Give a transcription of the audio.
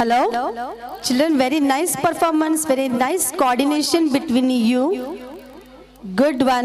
Hello? Children, very nice performance, very nice coordination between you. Good one.